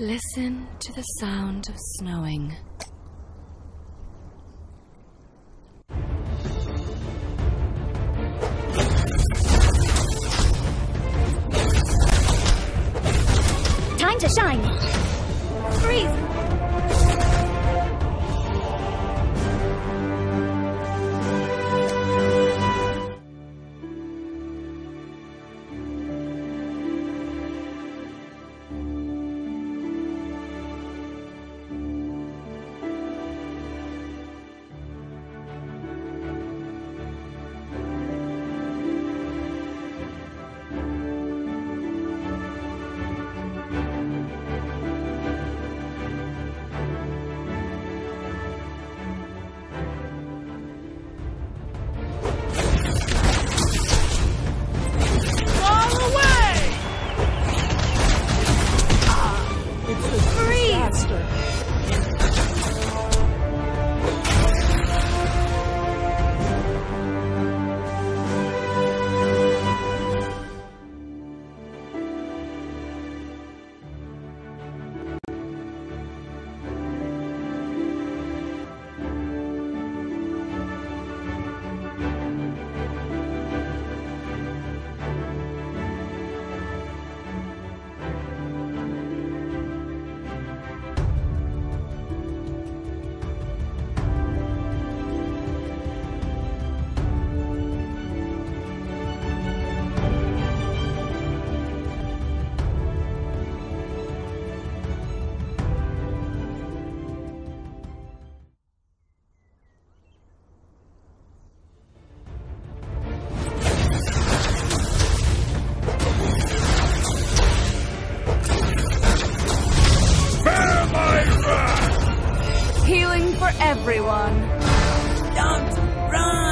Listen to the sound of snowing. Time to shine! Freeze! Everyone. Don't run!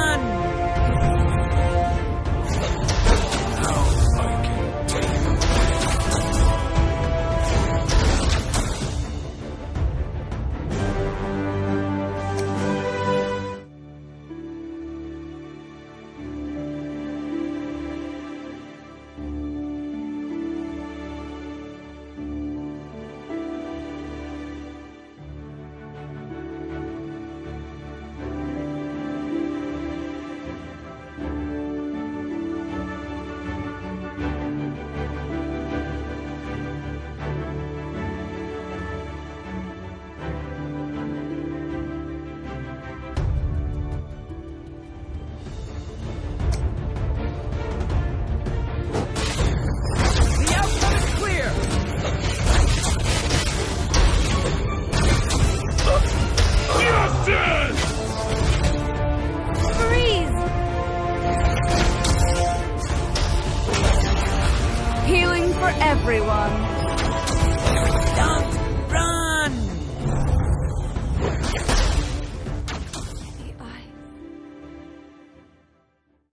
Everyone.